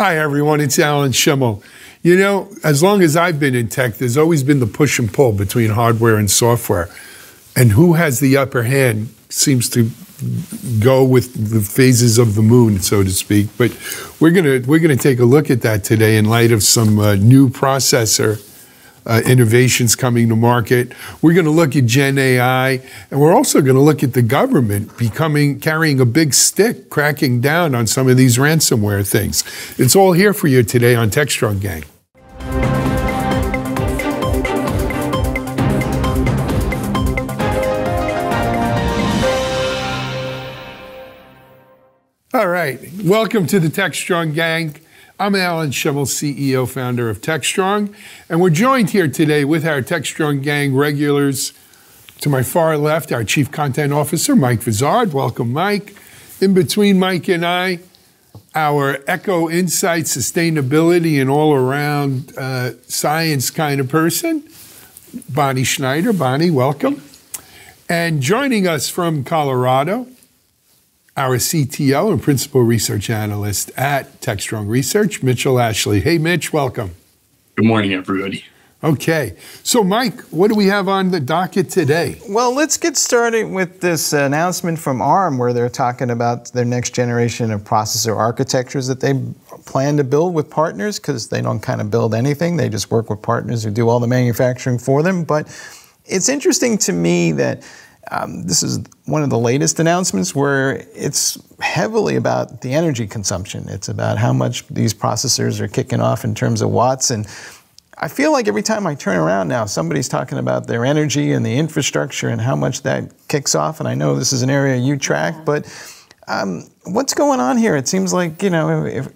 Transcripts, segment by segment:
Hi, everyone. It's Alan Shimel. You know, as long as I've been in tech, there's always been the push and pull between hardware and software. And who has the upper hand seems to go with the phases of the moon, so to speak. But we're gonna we're gonna take a look at that today in light of some uh, new processor uh, innovations coming to market. We're going to look at Gen AI, and we're also going to look at the government becoming carrying a big stick, cracking down on some of these ransomware things. It's all here for you today on TechStrong Gang. All right, welcome to the TechStrong Gang. I'm Alan Shimel, CEO, founder of TechStrong, and we're joined here today with our TechStrong gang regulars. To my far left, our Chief Content Officer, Mike Vizard. Welcome, Mike. In between Mike and I, our Echo Insight, sustainability, and all around uh, science kind of person, Bonnie Schneider. Bonnie, welcome. And joining us from Colorado, our CTO and principal research analyst at TechStrong Research, Mitchell Ashley. Hey, Mitch, welcome. Good morning, everybody. Okay, so Mike, what do we have on the docket today? Well, let's get started with this announcement from ARM where they're talking about their next generation of processor architectures that they plan to build with partners because they don't kind of build anything. They just work with partners who do all the manufacturing for them. But it's interesting to me that um, this is one of the latest announcements where it's heavily about the energy consumption. It's about how much these processors are kicking off in terms of watts. And I feel like every time I turn around now, somebody's talking about their energy and the infrastructure and how much that kicks off. And I know this is an area you track, but um, what's going on here? It seems like, you know, if,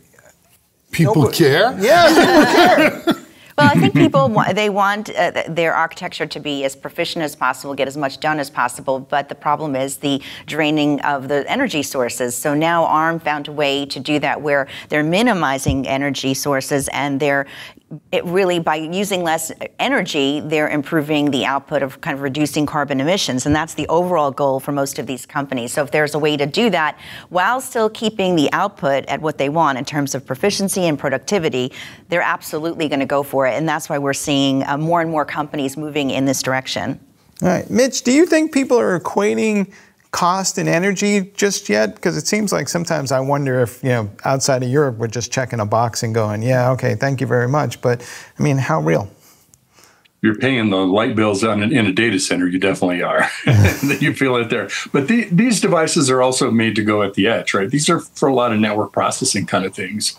people nobody, care. Yeah, people care. Well, I think people they want uh, their architecture to be as proficient as possible, get as much done as possible. But the problem is the draining of the energy sources. So now ARM found a way to do that, where they're minimizing energy sources and they're it really by using less energy, they're improving the output of kind of reducing carbon emissions, and that's the overall goal for most of these companies. So if there's a way to do that while still keeping the output at what they want in terms of proficiency and productivity, they're absolutely going to go for it, and that's why we're seeing uh, more and more companies moving in this direction. All right, Mitch, do you think people are equating cost and energy just yet? Because it seems like sometimes I wonder if, you know, outside of Europe, we're just checking a box and going, yeah, okay, thank you very much. But I mean, how real? You're paying the light bills on in a data center. You definitely are. you feel it there. But the, these devices are also made to go at the edge, right? These are for a lot of network processing kind of things.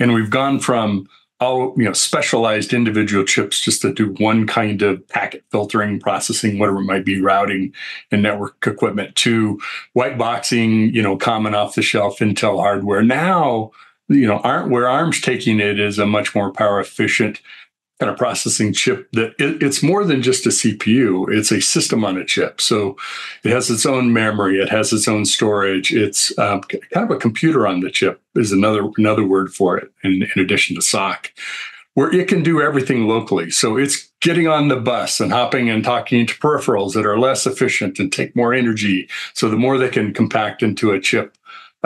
And we've gone from all you know specialized individual chips just to do one kind of packet filtering processing whatever it might be routing and network equipment to white boxing you know common off the shelf intel hardware. Now you know ARM where ARM's taking it is a much more power efficient kind of processing chip that it, it's more than just a CPU. It's a system on a chip. So it has its own memory. It has its own storage. It's um, kind of a computer on the chip is another another word for it. In, in addition to SOC, where it can do everything locally. So it's getting on the bus and hopping and talking to peripherals that are less efficient and take more energy. So the more they can compact into a chip,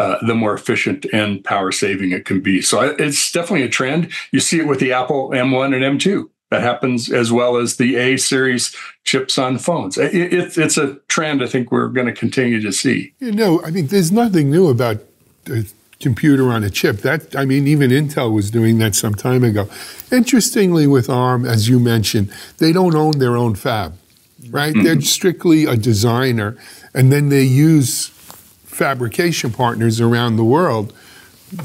uh, the more efficient and power saving it can be. So it's definitely a trend. You see it with the Apple M1 and M2. That happens as well as the A series chips on phones. It, it, it's a trend I think we're going to continue to see. You know, I mean, there's nothing new about a computer on a chip. That I mean, even Intel was doing that some time ago. Interestingly, with ARM, as you mentioned, they don't own their own fab, right? Mm-hmm. They're strictly a designer, and then they use fabrication partners around the world,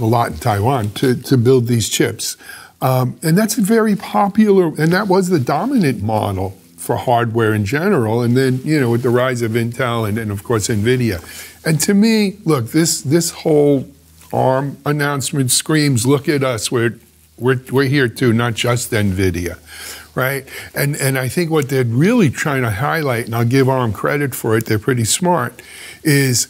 a lot in Taiwan, to, to build these chips. Um, and that's a very popular, and that was the dominant model for hardware in general. And then, you know, with the rise of Intel and, and of course NVIDIA. And to me, look, this this whole ARM announcement screams, look at us, we're we're, we're here too, not just NVIDIA, right? And, and I think what they're really trying to highlight, and I'll give ARM credit for it, they're pretty smart, is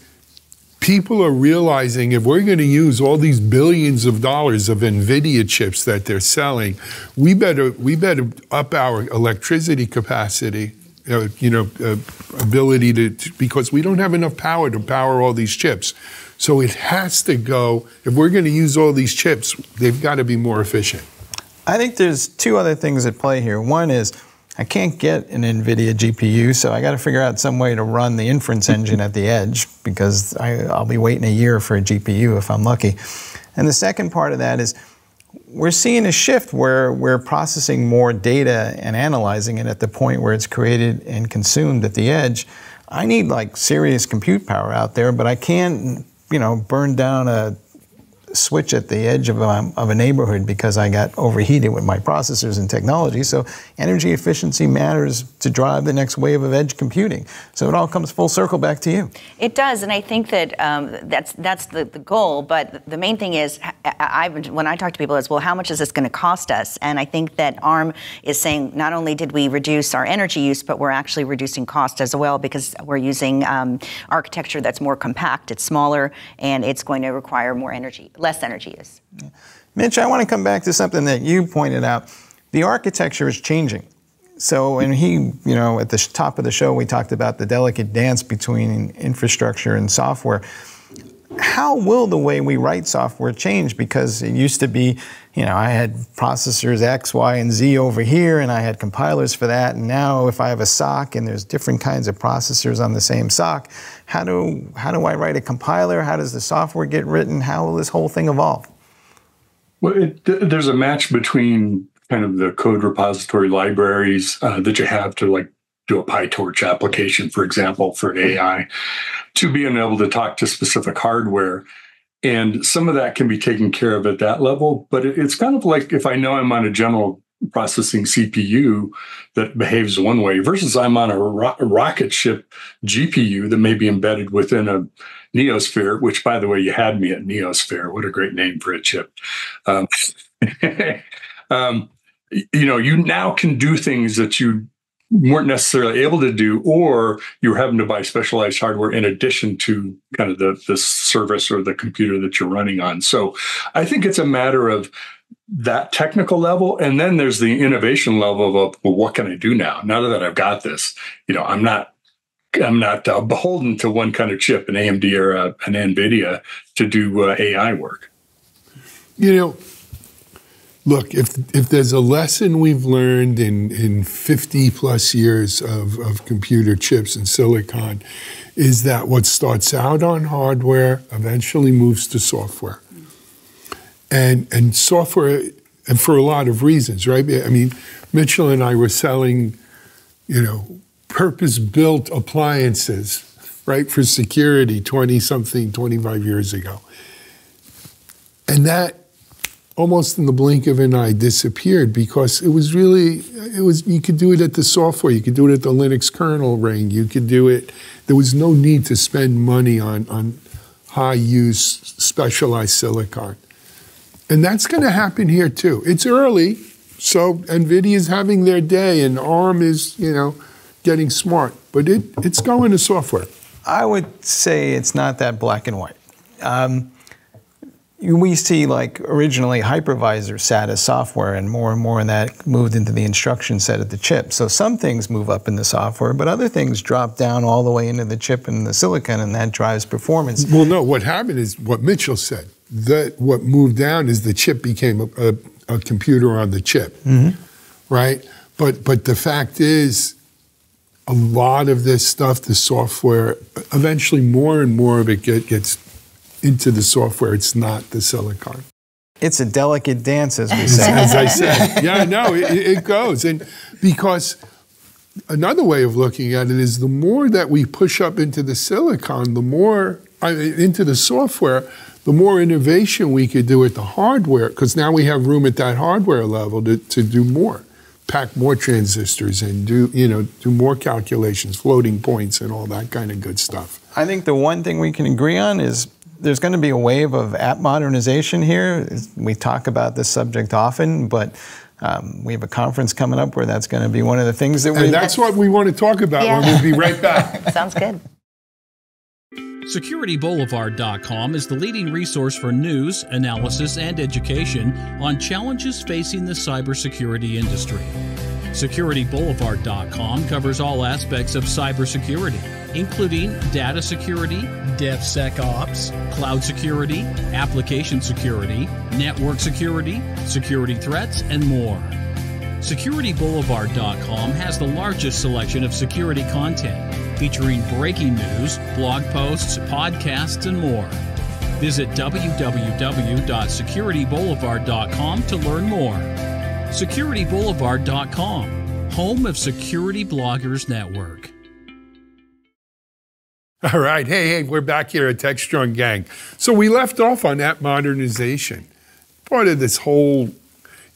people are realizing if we're going to use all these billions of dollars of Nvidia chips that they're selling, we better we better up our electricity capacity. Uh, you know, uh, ability to, to, because we don't have enough power to power all these chips. So it has to go, if we're going to use all these chips, they've got to be more efficient. I think there's two other things at play here. One is I can't get an NVIDIA GPU, so I got to figure out some way to run the inference engine at the edge because I, will be waiting a year for a GPU if I'm lucky. And the second part of that is we're seeing a shift where we're processing more data and analyzing it at the point where it's created and consumed at the edge. I need like serious compute power out there, but I can't, you know, burn down a switch at the edge of a, of a neighborhood because I got overheated with my processors and technology. So energy efficiency matters to drive the next wave of edge computing. So it all comes full circle back to you. It does, and I think that um, that's that's the, the goal. But the main thing is, I, when I talk to people, is well, how much is this going to cost us? And I think that ARM is saying not only did we reduce our energy use, but we're actually reducing cost as well because we're using um, architecture that's more compact, it's smaller, and it's going to require more energy less energy use. Yeah. Mitch, I want to come back to something that you pointed out. The architecture is changing. So, and he, you know, at the top of the show, we talked about the delicate dance between infrastructure and software how will the way we write software change? Because it used to be, you know, I had processors X, Y, and Z over here, and I had compilers for that. And now, if I have a SOC and there's different kinds of processors on the same SOC, how do how do I write a compiler? How does the software get written? How will this whole thing evolve? Well, it, there's a match between kind of the code repository libraries uh, that you have to like do a PyTorch application, for example, for AI, to being able to talk to specific hardware. And some of that can be taken care of at that level. But it's kind of like if I know I'm on a general processing CPU that behaves one way versus I'm on a, ro- rocket ship GPU that may be embedded within a Neoverse, which, by the way, you had me at Neoverse. What a great name for a chip. Um, um, you know, you now can do things that you weren't necessarily able to do, or you were having to buy specialized hardware in addition to kind of the, the service or the computer that you're running on. So I think it's a matter of that technical level. And then there's the innovation level of, well, what can I do now? Now that I've got this, you know, I'm not I'm not uh, beholden to one kind of chip, an AMD or a, an NVIDIA, to do uh, AI work. You know, Look, if if there's a lesson we've learned in, in 50 plus years of, of computer chips and silicon, is that what starts out on hardware eventually moves to software. And and software and for a lot of reasons, right? I mean, Mitchell and I were selling, you know, purpose-built appliances, right, for security 20 something, 25 years ago. And that almost in the blink of an eye disappeared because it was really it was you could do it at the software you could do it at the linux kernel ring you could do it there was no need to spend money on on high use specialized silicon. And that's going to happen here too. It's early so nvidia is having their day and arm is you know getting smart but it, it's going to software. I would say it's not that black and white. Um, we see like originally hypervisor sat as software and more and more of that moved into the instruction set of the chip. So some things move up in the software, but other things drop down all the way into the chip and the silicon and that drives performance. Well, no, what happened is what Mitchell said. That what moved down is the chip became a, a, a computer on the chip, mm-hmm. right? But but the fact is, a lot of this stuff, the software, eventually more and more of it get, gets into the software. It's not the silicon. It's a delicate dance, as we say. as I said. Yeah, no, it, it goes. And because another way of looking at it is the more that we push up into the silicon, the more uh, into the software, the more innovation we could do at the hardware, because now we have room at that hardware level to, to do more, pack more transistors and do, you know, do more calculations, floating points and all that kind of good stuff. I think the one thing we can agree on is there's going to be a wave of app modernization here. We talk about this subject often, but um, we have a conference coming up where that's going to be one of the things that we. And that's what we want to talk about yeah. when we'll be right back. Sounds good. SecurityBoulevard.com is the leading resource for news, analysis, and education on challenges facing the cybersecurity industry. SecurityBoulevard.com covers all aspects of cybersecurity, including data security, DevSecOps, cloud security, application security, network security, security threats, and more. SecurityBoulevard.com has the largest selection of security content, featuring breaking news, blog posts, podcasts, and more. Visit www.securityboulevard.com to learn more. SecurityBoulevard.com, home of Security Bloggers Network. All right. Hey, hey, we're back here at TechStrong Gang. So we left off on app modernization. Part of this whole,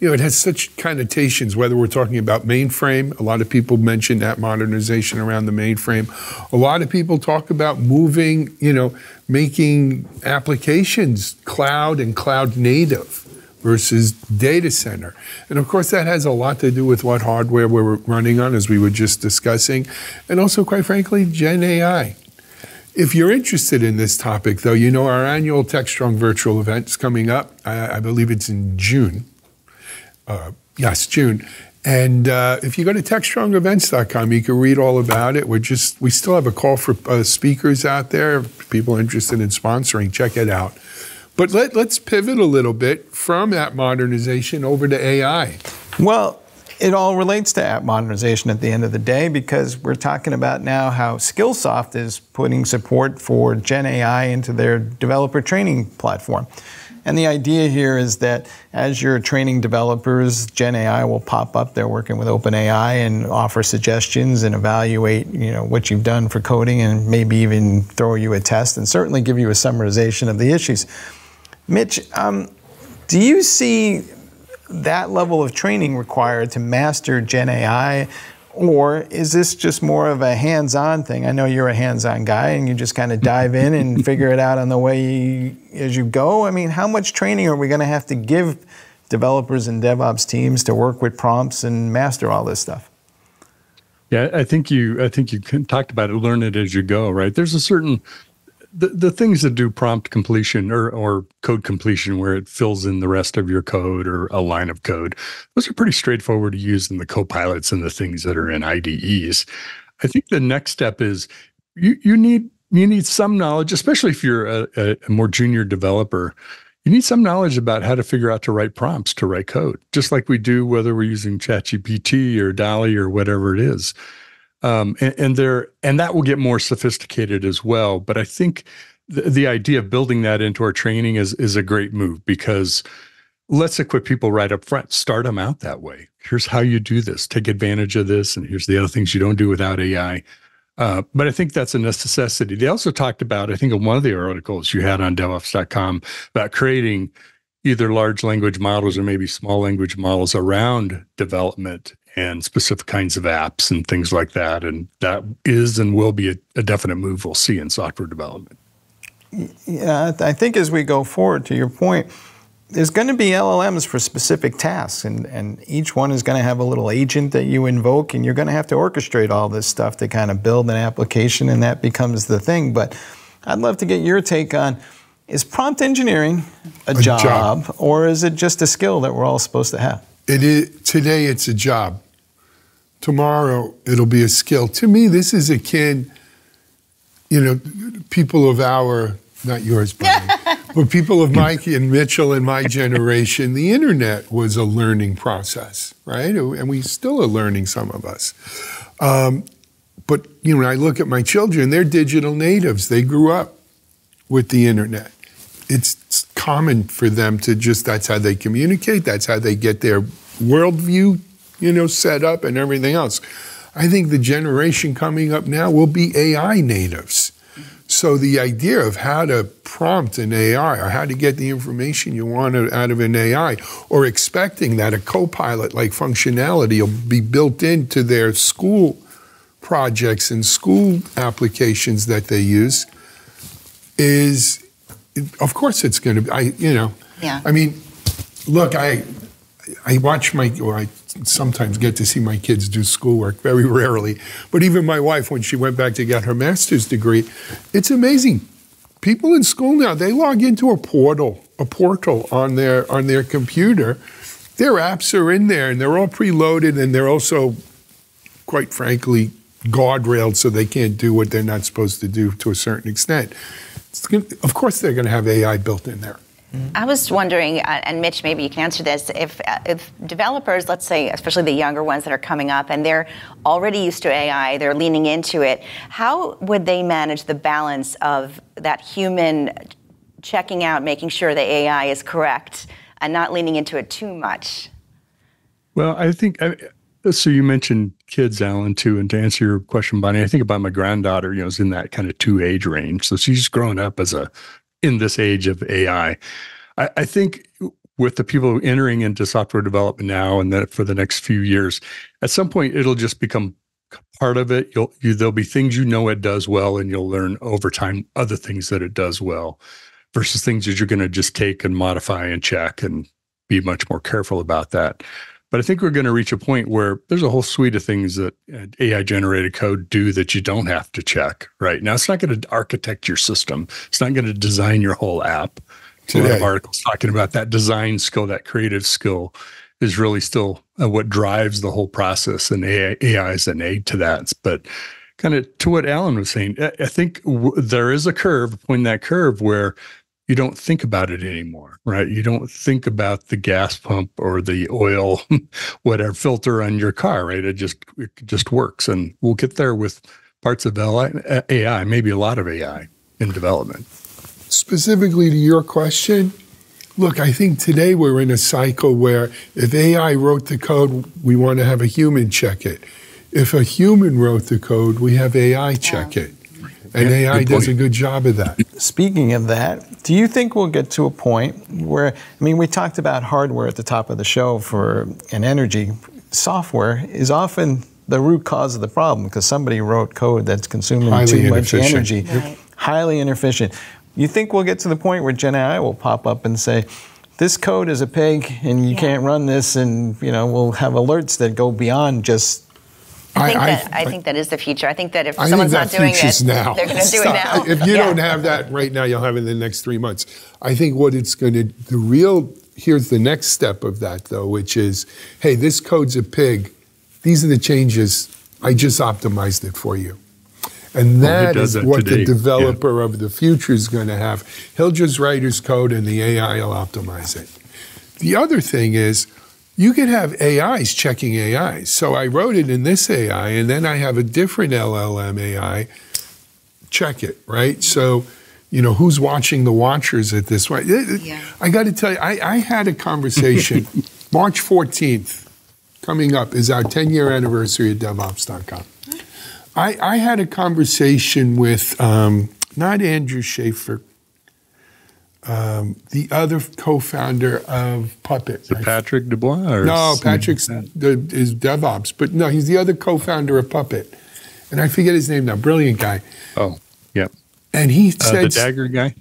you know, it has such connotations, whether we're talking about mainframe, a lot of people mention app modernization around the mainframe. A lot of people talk about moving, you know, making applications cloud and cloud native versus data center. And of course, that has a lot to do with what hardware we're running on, as we were just discussing, and also, quite frankly, Gen AI. If you're interested in this topic, though, you know our annual TechStrong virtual event is coming up. I, I believe it's in June. Uh, yes, June. And uh, if you go to techstrongevents.com, you can read all about it. We're just we still have a call for uh, speakers out there. People interested in sponsoring, check it out. But let, let's pivot a little bit from app modernization over to AI. Well, it all relates to app modernization at the end of the day because we're talking about now how Skillsoft is putting support for Gen AI into their developer training platform. And the idea here is that as you're training developers, Gen AI will pop up. They're working with OpenAI and offer suggestions and evaluate, you know, what you've done for coding and maybe even throw you a test and certainly give you a summarization of the issues. Mitch, um, do you see that level of training required to master Gen AI? Or is this just more of a hands on thing? I know you're a hands on guy and you just kind of dive in and figure it out on the way you, as you go. I mean, how much training are we going to have to give developers and DevOps teams to work with prompts and master all this stuff? Yeah, I think you I think you talked about it. Learn it as you go, right? There's a certain the, the things that do prompt completion or, or code completion where it fills in the rest of your code or a line of code, those are pretty straightforward to use in the copilots and the things that are in IDEs. I think the next step is you, you need you need some knowledge, especially if you're a, a, more junior developer. You need some knowledge about how to figure out to write prompts to write code, just like we do whether we're using ChatGPT or DALL-E or whatever it is um, and, and there and that will get more sophisticated as well. But I think the, the idea of building that into our training is is a great move because let's equip people right up front. Start them out that way. Here's how you do this. Take advantage of this, and here's the other things you don't do without AI. Uh, but I think that's a necessity. They also talked about, I think, in one of the articles you had on DevOps.com about creating either large language models or maybe small language models around development and specific kinds of apps and things like that. And that is and will be a, a definite move we'll see in software development. Yeah, I think as we go forward, to your point, there's going to be LLMs for specific tasks, and, and each one is going to have a little agent that you invoke, and you're going to have to orchestrate all this stuff to kind of build an application, and that becomes the thing. But I'd love to get your take on is prompt engineering a, a job, job, or is it just a skill that we're all supposed to have? It is, today it's a job. Tomorrow it'll be a skill. To me, this is akin, you know, people of our, not yours, but people of Mike and Mitchell and my generation, the internet was a learning process, right? And we still are learning, some of us. Um, but, you know, when I look at my children, they're digital natives. They grew up with the internet it's common for them to just that's how they communicate that's how they get their worldview you know set up and everything else i think the generation coming up now will be ai natives so the idea of how to prompt an ai or how to get the information you want out of an ai or expecting that a copilot like functionality will be built into their school projects and school applications that they use is of course it's going to be. I, you know, yeah. I mean, look, I, I watch my, or I sometimes get to see my kids do schoolwork, very rarely. But even my wife, when she went back to get her master's degree, it's amazing. People in school now, they log into a portal, a portal on their on their computer, their apps are in there and they're all preloaded and they're also, quite frankly, guardrailed so they can't do what they're not supposed to do to a certain extent. Gonna, of course, they're going to have AI built in there. I was wondering, uh, and Mitch, maybe you can answer this. If, uh, if developers, let's say, especially the younger ones that are coming up, and they're already used to AI, they're leaning into it, how would they manage the balance of that human checking out, making sure the AI is correct, and not leaning into it too much? Well, I think. I, so you mentioned kids, Alan, too, and to answer your question, Bonnie, I think about my granddaughter. You know, is in that kind of two age range, so she's grown up as a in this age of AI. I, I think with the people entering into software development now and then for the next few years, at some point it'll just become part of it. You'll you, there'll be things you know it does well, and you'll learn over time other things that it does well, versus things that you're going to just take and modify and check and be much more careful about that. But I think we're going to reach a point where there's a whole suite of things that AI generated code do that you don't have to check right now. It's not going to architect your system. It's not going to design your whole app. Today. A lot of articles talking about that design skill, that creative skill is really still uh, what drives the whole process and AI, AI is an aid to that. But kind of to what Alan was saying, I think w- there is a curve, point that curve where you don't think about it anymore, right? You don't think about the gas pump or the oil, whatever filter on your car, right? It just it just works, and we'll get there with parts of AI, maybe a lot of AI in development. Specifically to your question, look, I think today we're in a cycle where if AI wrote the code, we want to have a human check it. If a human wrote the code, we have AI check it. And yeah, AI does a good job of that. Speaking of that, do you think we'll get to a point where, I mean, we talked about hardware at the top of the show for an energy. Software is often the root cause of the problem because somebody wrote code that's consuming highly too much energy, right. highly inefficient. You think we'll get to the point where Gen AI will pop up and say, this code is a pig and you yeah. can't run this and you know we'll have alerts that go beyond just I think, I, that, I, I, think that is the future. I think that if I someone's not doing it, now. they're going to do it now. If you yeah. don't have that right now, you'll have it in the next three months. I think what it's going to, the real, here's the next step of that though, which is, hey, this code's a pig. These are the changes. I just optimized it for you. And that well, is that what today. the developer yeah. of the future is going to have. He'll just write his code and the AI will optimize it. The other thing is, you could have AIs checking AIs. So I wrote it in this AI, and then I have a different LLM AI check it, right? So, you know, who's watching the watchers at this point? Yeah. I got to tell you, I, I had a conversation March 14th coming up is our 10 year anniversary at DevOps.com. I, I had a conversation with um, not Andrew Shafer, um, the other co-founder of Puppet. Is Patrick Debois? no, Patrick's the, is DevOps, but no, he's the other co-founder of Puppet, and I forget his name now. Brilliant guy. Oh, yep. And he uh, said the Dagger guy.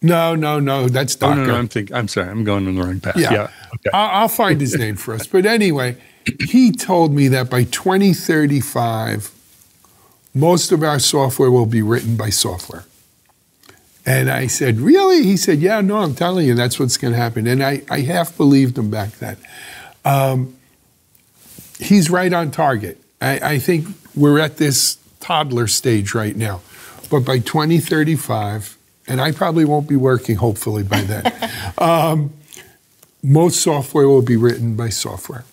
No, no, no. That's Docker. Oh, no, no, I'm think, I'm sorry. I'm going in the wrong path. Yeah, yeah. Okay. I'll, I'll find his name for us. But anyway, he told me that by 2035, most of our software will be written by software. And I said, Really? He said, Yeah, no, I'm telling you, that's what's going to happen. And I, I half believed him back then. Um, he's right on target. I, I, think we're at this toddler stage right now. But by 2035, and I probably won't be working, hopefully, by then, um, most software will be written by software.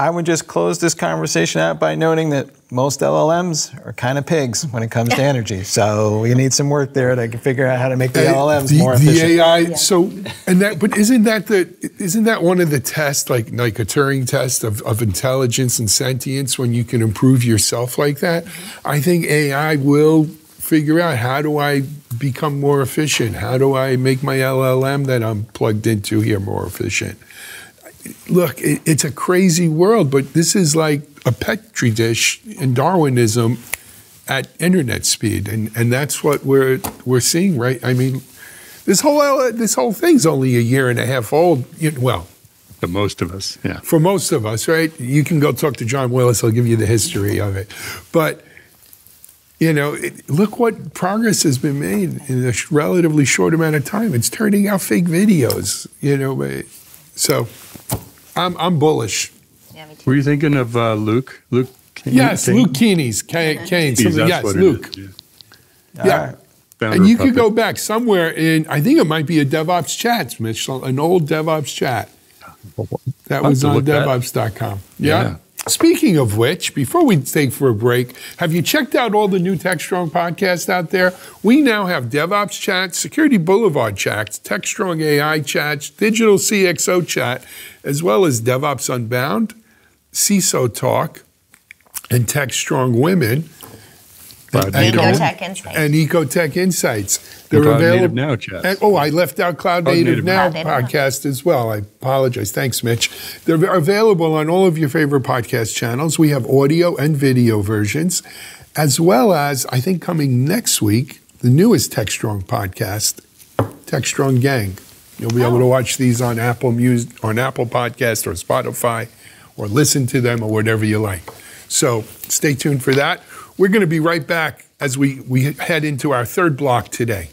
I would just close this conversation out by noting that most LLMs are kind of pigs when it comes to energy. So we need some work there to figure out how to make the LLMs the, more efficient. The AI. Yeah. So and that, but isn't that the isn't that one of the tests, like like a Turing test of, of intelligence and sentience, when you can improve yourself like that? I think AI will figure out how do I become more efficient? How do I make my LLM that I'm plugged into here more efficient? Look, it, it's a crazy world, but this is like a petri dish in Darwinism at internet speed, and and that's what we're we're seeing, right? I mean, this whole uh, this whole thing's only a year and a half old. Well, for most of us, yeah. For most of us, right? You can go talk to John Willis; he'll give you the history of it. But you know, it, look what progress has been made in a relatively short amount of time. It's turning out fake videos. You know, so I'm, I'm bullish. Yeah, me too. Were you thinking of uh, Luke? Luke? Kane- Yes, Kane? Luke Kanies, Kane, Kane, Geez, something- that's yes, what Luke. is, yeah. Yeah. Founder And you could go back somewhere in, I think it might be a DevOps chat, Mitch, an old DevOps chat. That I'll was on. DevOps.com. Yeah. Yeah. Speaking of which, before we take for a break, have you checked out all the new TechStrong podcasts out there? We now have DevOps chats, Security Boulevard chats, TechStrong AI chats, Digital CXO chat, as well as DevOps Unbound, CISO Talk, and TechStrong Women. Cloud And- Native and- Ecotech Insights. and Ecotech Insights. And Cloud Native Now chats. And- oh, I left out Cloud, Cloud Native, Native Now Cloud Native podcast as well. I apologize. Thanks, Mitch. They're available on all of your favorite podcast channels. We have audio and video versions, as well as I think coming next week, the newest TechStrong podcast, TechStrong Gang. You'll be able to oh. watch these on Apple Music, on Apple Podcast or Spotify, or listen to them or whatever you like. So stay tuned for that. We're going to be right back as we, we head into our third block today.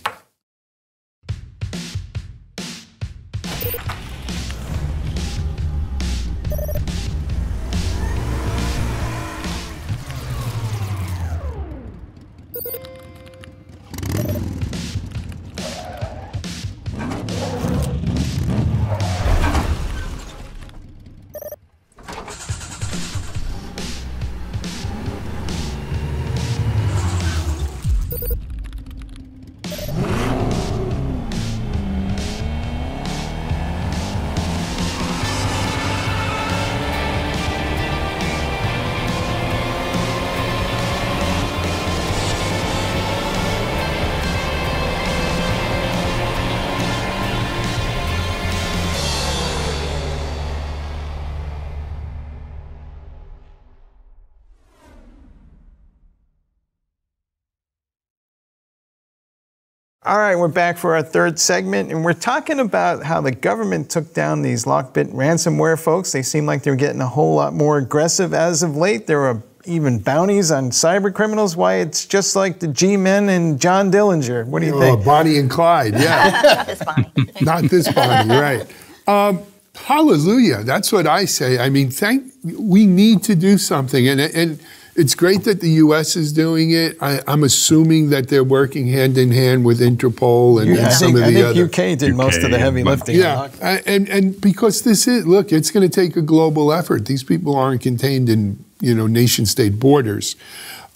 All right, we're back for our third segment, and we're talking about how the government took down these Lockbit ransomware folks. They seem like they're getting a whole lot more aggressive as of late. There are even bounties on cyber criminals. Why, it's just like the G-Men and John Dillinger. What do you Oh, think? Bonnie and Clyde, yeah. Not This Bonnie. Not this Bonnie, right. Um, hallelujah. That's what I say. I mean, thank, we need to do something. And, and it's great that the U.S. is doing it. I, I'm assuming that they're working hand in hand with Interpol and, I and some think, of the I other. UK did most of the heavy lifting. Yeah, Lock- and and because this is look, it's going to take a global effort. These people aren't contained in you know nation state borders.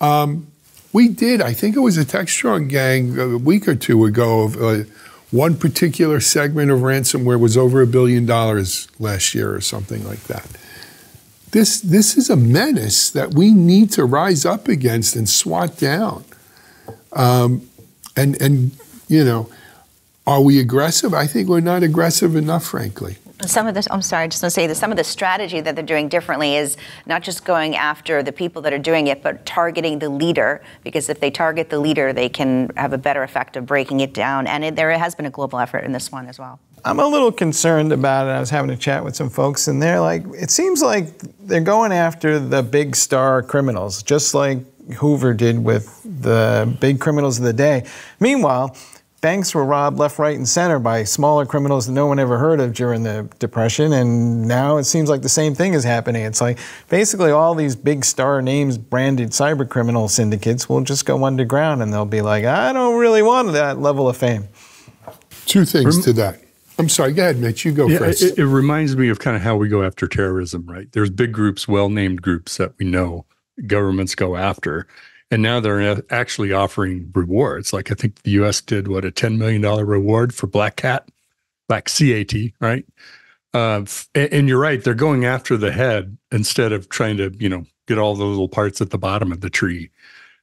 Um, we did, I think it was a TechStrong gang a week or two ago of uh, one particular segment of ransomware was over a billion dollars last year or something like that. This this is a menace that we need to rise up against and swat down. Um, and and you know, are we aggressive? I think we're not aggressive enough, frankly. Some of this, I'm sorry, I just want to say that some of the strategy that they're doing differently is not just going after the people that are doing it, but targeting the leader. Because if they target the leader, they can have a better effect of breaking it down. And it, there has been a global effort in this one as well. I'm a little concerned about it. I was having a chat with some folks, and they're like, it seems like they're going after the big star criminals, just like Hoover did with the big criminals of the day. Meanwhile, banks were robbed left, right, and center by smaller criminals that no one ever heard of during the Depression, and now it seems like the same thing is happening. It's like basically all these big star names branded cyber criminal syndicates will just go underground, and they'll be like, I don't really want that level of fame. Two things to that. I'm sorry. Go ahead, Mitch. You go Yeah, first. it, it reminds me of kind of how we go after terrorism, right? There's big groups, well named groups that we know governments go after. And now they're actually offering rewards. Like I think the US did what a $10 million reward for Black Cat, Black CAT, right? Uh, and you're right, they're going after the head instead of trying to, you know, get all the little parts at the bottom of the tree.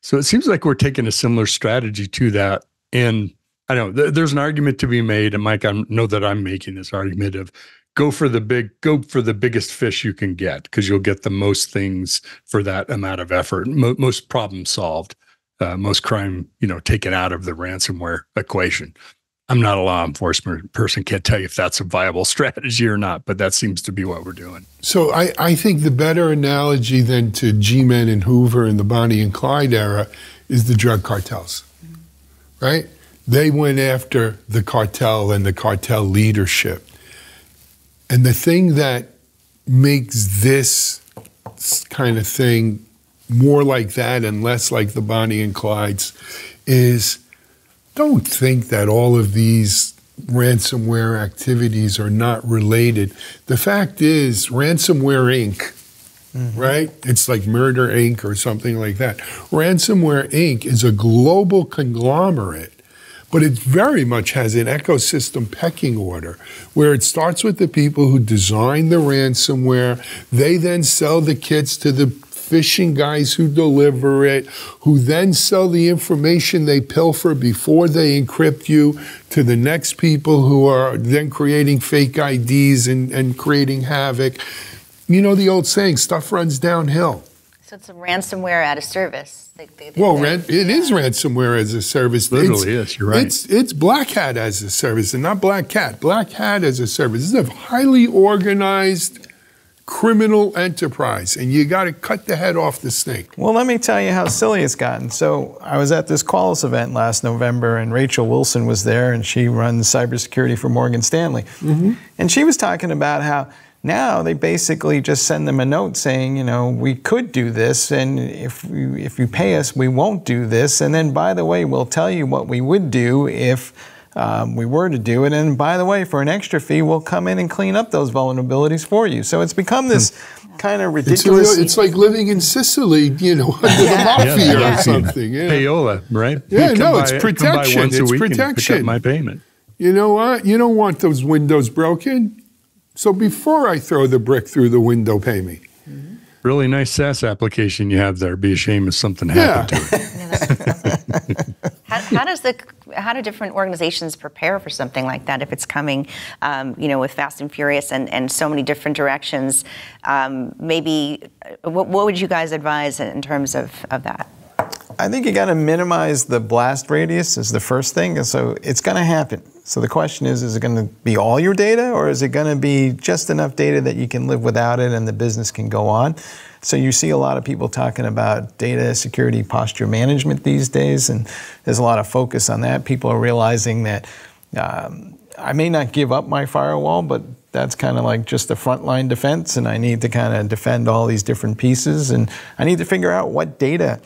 So it seems like we're taking a similar strategy to that. And I know th- there's an argument to be made, and Mike, I know that I'm making this argument of go for the big, go for the biggest fish you can get because you'll get the most things for that amount of effort, Mo- most problems solved, uh, most crime, you know, taken out of the ransomware equation. I'm not a law enforcement person, can't tell you if that's a viable strategy or not, but that seems to be what we're doing. So I, I think the better analogy than to G-Men and Hoover and the Bonnie and Clyde era is the drug cartels, right? They went after the cartel and the cartel leadership. And the thing that makes this kind of thing more like that and less like the Bonnie and Clyde's is don't think that all of these ransomware activities are not related. The fact is, Ransomware Inc., mm-hmm. right? It's like Murder Inc. or something like that. Ransomware Inc. is a global conglomerate but it very much has an ecosystem pecking order where it starts with the people who design the ransomware. They then sell the kits to the phishing guys who deliver it, who then sell the information they pilfer before they encrypt you to the next people who are then creating fake IDs and, and creating havoc. You know the old saying, stuff runs downhill. So it's a ransomware at a service. They, they, they, well, ran, it is ransomware as a service. Literally it's, is. You're right. It's it's Black Hat as a service, and not Black Cat. Black Hat as a service. This is a highly organized criminal enterprise, and you got to cut the head off the snake. Well, let me tell you how silly it's gotten. So I was at this Qualys event last November, and Rachel Wilson was there, and she runs cybersecurity for Morgan Stanley, mm-hmm. and she was talking about how now they basically just send them a note saying, you know, we could do this, and if you, if you pay us, we won't do this. And then, by the way, we'll tell you what we would do if um, we were to do it. And by the way, for an extra fee, we'll come in and clean up those vulnerabilities for you. So it's become this kind of ridiculous. It's, it's, like living in Sicily, you know, under the mafia yeah. or something. Yeah. Payola, right? Yeah, no, it's protection. It's protection. my payment. You know what? You don't want those windows broken. So before I throw the brick through the window, pay me. Really nice SaaS application you have there. Be a shame if something happened yeah. to it. how, how, does the how do different organizations prepare for something like that if it's coming, um, you know, with Fast and Furious and, and so many different directions? Um, maybe uh, what, what would you guys advise in terms of, of that? I think you got to minimize the blast radius is the first thing, and so it's going to happen. So the question is, is it going to be all your data, or is it going to be just enough data that you can live without it and the business can go on? So you see a lot of people talking about data security posture management these days, and there's a lot of focus on that. People are realizing that um, I may not give up my firewall, but that's kind of like just a frontline defense, and I need to kind of defend all these different pieces, and I need to figure out what data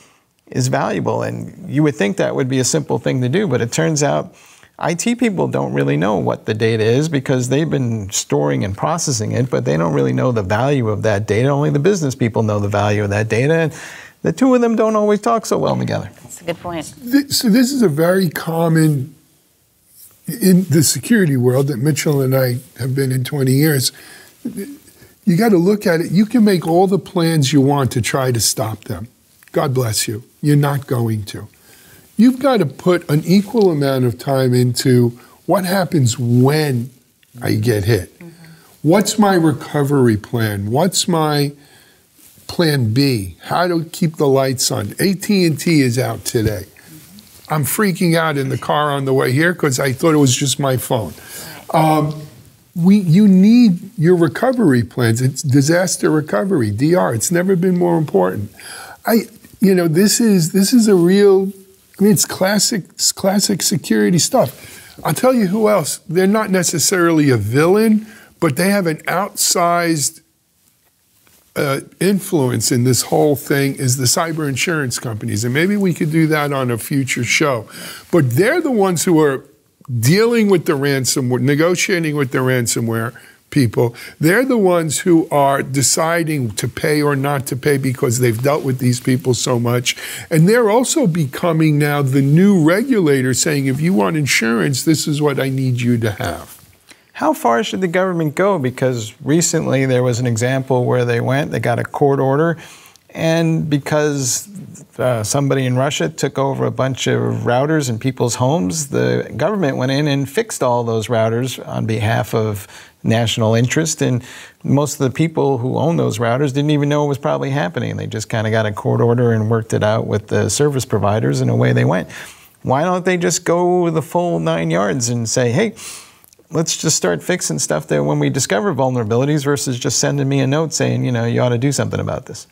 is valuable. And you would think that would be a simple thing to do, but it turns out IT people don't really know what the data is because they've been storing and processing it, but they don't really know the value of that data. Only the business people know the value of that data. And the two of them don't always talk so well together. That's a good point. So, this is a very common in the security world that Mitchell and I have been in 20 years. You got to look at it. You can make all the plans you want to try to stop them. God bless you. You're not going to. You've got to put an equal amount of time into what happens when I get hit. Mm-hmm. What's my recovery plan? What's my plan B? How to keep the lights on? AT&T is out today. Mm-hmm. I'm freaking out in the car on the way here because I thought it was just my phone. Um, we, you need your recovery plans. It's disaster recovery, DR. It's never been more important. I, you know, this is this is a real. I mean, it's classic, it's classic security stuff. I'll tell you who else. They're not necessarily a villain, but they have an outsized uh, influence in this whole thing is the cyber insurance companies. And maybe we could do that on a future show. But they're the ones who are dealing with the ransomware, negotiating with the ransomware people. They're the ones who are deciding to pay or not to pay because they've dealt with these people so much. And they're also becoming now the new regulator saying, if you want insurance, this is what I need you to have. How far should the government go? Because recently there was an example where they went, they got a court order, and because uh, somebody in Russia took over a bunch of routers in people's homes, the government went in and fixed all those routers on behalf of national interest. And most of the people who own those routers didn't even know it was probably happening. They just kind of got a court order and worked it out with the service providers, and away they went. Why don't they just go the full nine yards and say, hey, let's just start fixing stuff there when we discover vulnerabilities versus just sending me a note saying, you know, you ought to do something about this?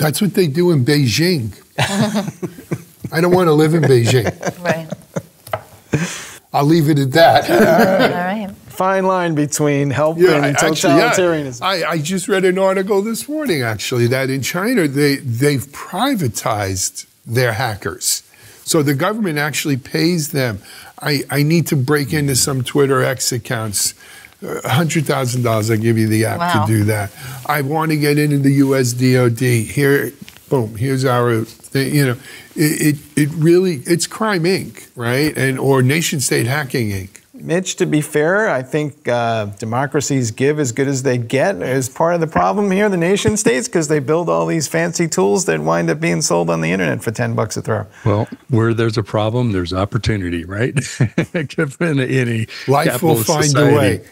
That's what they do in Beijing. I don't want to live in Beijing. Right. I'll leave it at that. All right. fine line between help Yeah, and actually, yeah. totalitarianism. I, I just read an article this morning, actually, that in China they they've privatized their hackers. So the government actually pays them. I, I need to break into some Twitter X accounts. Uh, hundred thousand dollars. I give you the app Wow. to do that. I want to get into the U.S. DoD. Here, boom. Here's our. Thing, you know, it, it it really it's Crime Inc. Right and or Nation State Hacking Inc. Mitch, to be fair, I think uh, democracies give as good as they get as part of the problem here, the nation states, because they build all these fancy tools that wind up being sold on the internet for 10 bucks a throw. Well, where there's a problem, there's opportunity, right? in any Life will capitalist find a way.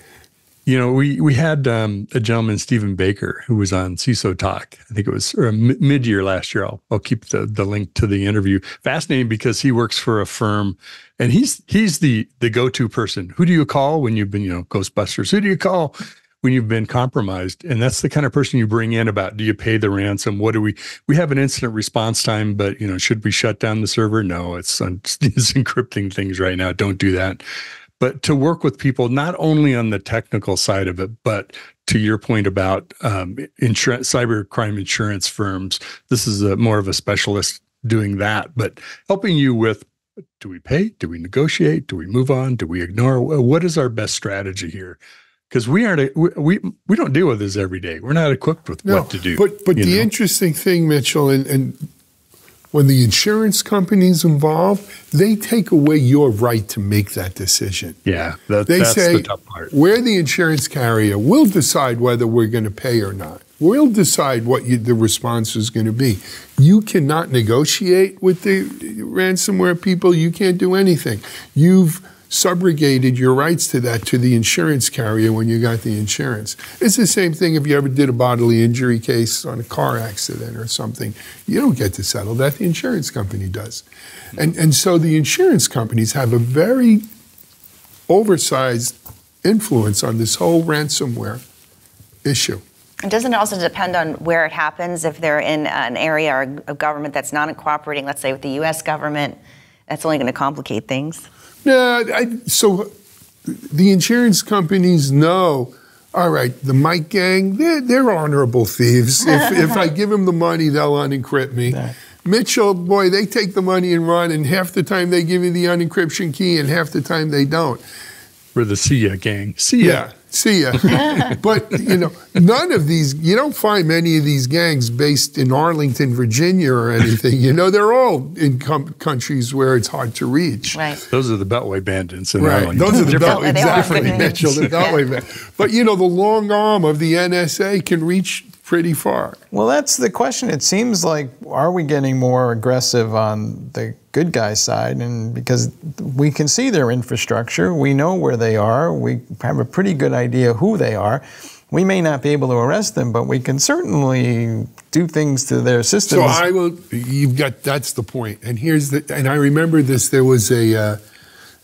You know, we we had um, a gentleman, Stephen Baker, who was on CISO Talk. I think it was or mid year last year. I'll, I'll keep the, the link to the interview. Fascinating because he works for a firm, and he's he's the the go to person. Who do you call when you've been you know Ghostbusters? Who do you call when you've been compromised? And that's the kind of person you bring in about do you pay the ransom? What do we we have an incident response time, but you know should we shut down the server? No, it's, it's encrypting things right now. Don't do that but to work with people not only on the technical side of it, but to your point about um, insurance, cyber crime insurance firms, this is a, more of a specialist doing that, but helping you with do we pay? Do we negotiate? Do we move on? Do we ignore? What is our best strategy here? Because we aren't we, we we don't deal with this every day. We're not equipped with what to do. But but the know? interesting thing, Mitchell, and, and when the insurance company's involved, they take away your right to make that decision. yeah, that, They that's say the tough part. we're the insurance carrier. We'll decide whether we're going to pay or not. We'll decide what you, the response is going to be. You cannot negotiate with the ransomware people. You can't do anything. You've subrogated your rights to that to the insurance carrier when you got the insurance. It's the same thing if you ever did a bodily injury case on a car accident or something. You don't get to settle that. The insurance company does. And, and so the insurance companies have a very oversized influence on this whole ransomware issue. And doesn't it also depend on where it happens? If they're in an area or a government that's not cooperating, let's say with the U.S. government, that's only going to complicate things. No, I, so the insurance companies know. All right, the Mike gang, they're, they're honorable thieves. If, if I give them the money, they'll unencrypt me. Mitchell, boy, they take the money and run, and half the time they give you the unencryption key, and half the time they don't. We're the See Ya gang. See ya. Yeah, see ya. but you know, none of these. You don't find many of these gangs based in Arlington, Virginia, or anything. You know, they're all in com- countries where it's hard to reach. Right. Those are the Beltway bandits in Right, Arlington. those are the Beltway. belt exactly. Mitchell. The Beltway man. But you know, the long arm of the NSA can reach pretty far. Well, that's the question. It seems like are we getting more aggressive on the good guy side? And because we can see their infrastructure, we know where they are, we have a pretty good idea who they are. We may not be able to arrest them, but we can certainly do things to their systems. So I will. You've got that's the point. And here's the. And I remember this. There was a. Uh,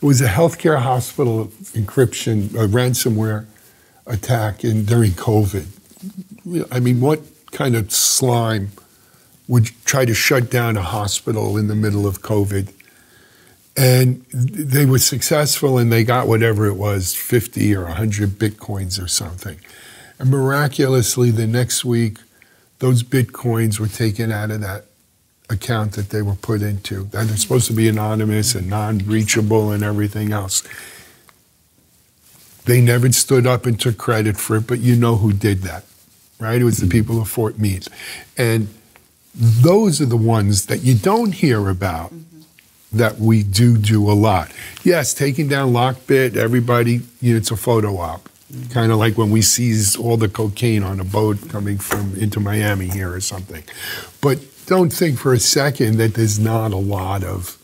it was a healthcare hospital encryption, a ransomware attack in during COVID. I mean, what kind of slime would try to shut down a hospital in the middle of COVID? And they were successful, and they got whatever it was, fifty or hundred bitcoins or something. And miraculously, the next week, those bitcoins were taken out of that account that they were put into. They're supposed to be anonymous and non-reachable and everything else. They never stood up and took credit for it, but you know who did that, right? It was the people of Fort Meade. And those are the ones that you don't hear about that we do do a lot. Yes, taking down Lockbit, everybody, you know, it's a photo op. Kind of like when we seize all the cocaine on a boat coming from into Miami here or something. But don't think for a second that there's not a lot of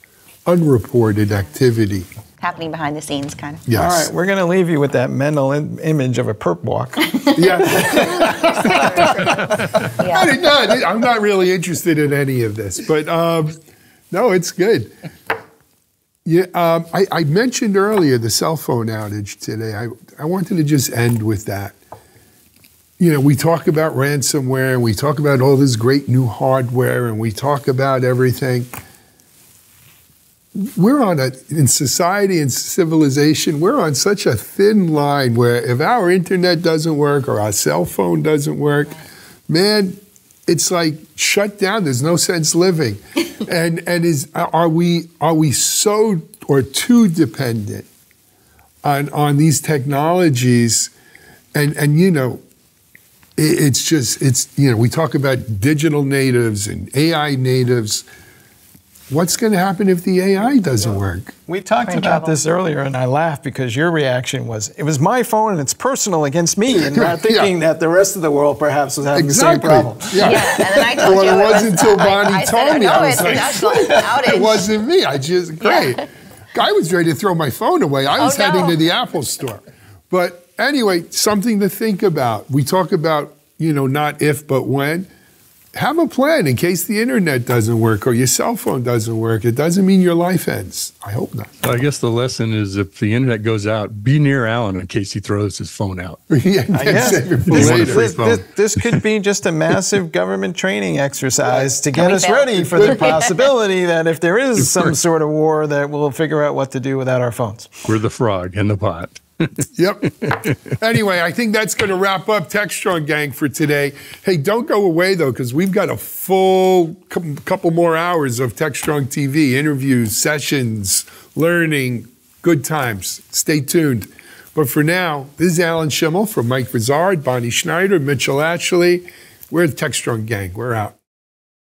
unreported activity. Happening behind the scenes, kind of. Yes. All right, we're going to leave you with that mental im- image of a perp walk. Yeah. Yeah. I not, I'm not really interested in any of this, but um, no, it's good. Yeah, um, I, I mentioned earlier the cell phone outage today. I, I wanted to just end with that. You know, we talk about ransomware and we talk about all this great new hardware and we talk about everything. We're on a in society and civilization we're on such a thin line where if our internet doesn't work or our cell phone doesn't work man it's like shut down. There's no sense living. And and is are we are we so or too dependent on on these technologies? And and you know it, it's just it's you know we talk about digital natives and AI natives what's going to happen if the AI doesn't work? We talked We're about trouble. this earlier, and I laughed because your reaction was, "It was my phone, and it's personal against me," and not thinking that the rest of the world perhaps was having Exactly. the same problem. Yeah. Yeah, and then I told Well, you it wasn't until Bonnie I, told said, me. I was it's like, national outage. It wasn't me. I just great. I was ready to throw my phone away. I oh, was Oh, heading no. to the Apple store. But anyway, something to think about. We talk about, you know, not if but when. Have a plan in case the internet doesn't work or your cell phone doesn't work. It doesn't mean your life ends. I hope not. I guess the lesson is if the internet goes out, be near Alan in case he throws his phone out. yeah, save this, this- this- this could be just a massive government training exercise to get we us fail? ready for the possibility that if there is some sort of war, that we'll figure out what to do without our phones. We're the frog in the pot. Yep. anyway, I think that's going to wrap up Techstrong Gang for today. Hey, don't go away though, because we've got a full couple more hours of Techstrong TV interviews, sessions, learning, good times. Stay tuned. But for now, this is Alan Shimel from Mike Vizard, Bonnie Schneider, Mitchell Ashley. We're the Techstrong Gang. We're out.